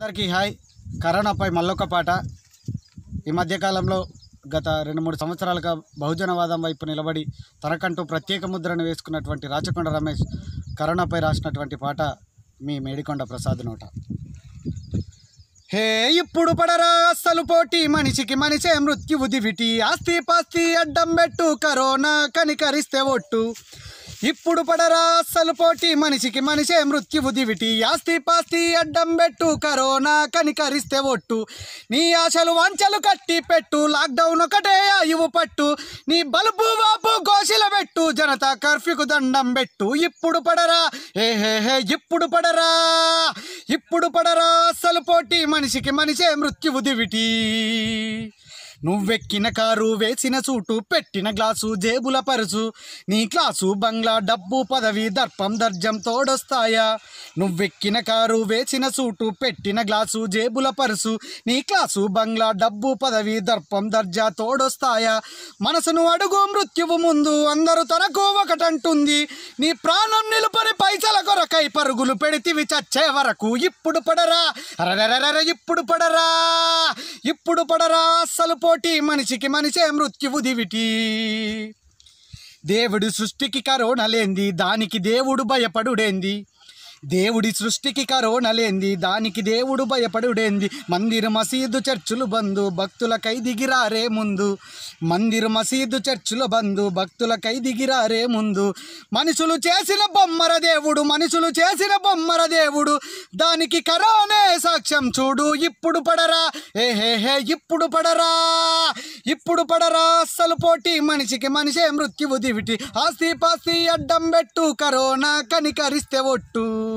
అందరికీ హాయ్. కరోనాపై మళ్ళొక పాట. ఈ మధ్యకాలంలో గత రెండు మూడు సంవత్సరాలుగా బహుజనవాదం వైపు నిలబడి తనకంటూ ప్రత్యేక ముద్రను వేసుకున్నటువంటి రాచకొండ రమేష్ కరోనాపై రాసినటువంటి పాట మీ మేడికొండ ప్రసాద్ నోట. హే ఇప్పుడు పడరా అస్సలు పోటీ. మనిషికి మనిషే మృత్యువు దివిటి. ఆస్తి పాస్తి అడ్డం పెట్టు. కరోనా కనికరిస్తే ఒట్టు. ఇప్పుడు పడరా అస్సలు పోటీ. మనిషికి మనిషే మృత్యువు దివిటి ఆస్తి పాస్తి అడ్డం పెట్టు. కరోనా కనికరిస్తే ఒట్టు. నీ ఆశలు వంచలు కట్టి పెట్టు. లాక్డౌన్ ఒకటే ఆయువు పట్టు. నీ బలుపు వాపు గోసిల పెట్టు. జనతా కర్ఫ్యూకు దండం పెట్టు. ఇప్పుడు పడరా. హే హే హే ఇప్పుడు పడరా. ఇప్పుడు పడరా అస్సలు పోటీ. మనిషికి మనిషే మృత్యువు దివిటి నువ్వెక్కిన కారు వేసిన సూటు పెట్టిన గ్లాసు జేబుల పరుసు. నీ క్లాసు బంగ్లా డబ్బు పదవి దర్పం దర్జం తోడొస్తాయా? నువ్వెక్కిన కారు వేసిన సూటు పెట్టిన గ్లాసు జేబుల పరుసు. నీ క్లాసు బంగ్లా డబ్బు పదవి దర్పం దర్జా తోడొస్తాయా? మనసును అడుగు మృత్యువు ముందు అందరూ తనకు ఒకటంటుంది. నీ ప్రాణం నిలుపని పై కొరకై పరుగులు పెడితివి చచ్చే వరకు ఇప్పుడు పడరా. అరరరరర ఇప్పుడు పడరా. ఇప్పుడు పడరా అస్సలు పోటీ. మనిషికి మనిషే మృత్యువు దివిటి దేవుడి సృష్టికి కరోన లేంది. దానికి దేవుడు భయపడుడేంది. దేవుడి సృష్టికి కరోనా లేంది దానికి దేవుడు భయపడుడేంది. మందిర మసీదు చర్చులు బంధు భక్తులకై దిగిరారే ముందు. మందిర మసీదు చర్చుల బంధు భక్తులకై దిగిరారే ముందు. మనుషులు చేసిన బొమ్మర దేవుడు మనుషులు చేసిన బొమ్మర దేవుడు. దానికి కరోనే సాక్ష్యం చూడు ఇప్పుడు పడరా. ఏ హే హే ఇప్పుడు పడరా. ఇప్పుడు పడరా. అస్సలు పోటీ మనిషికి మనిషే మృత్యువు దివిటి. ఆస్తి పాస్తి అడ్డం పెట్టు కరోనా కనికరిస్తే ఒట్టు.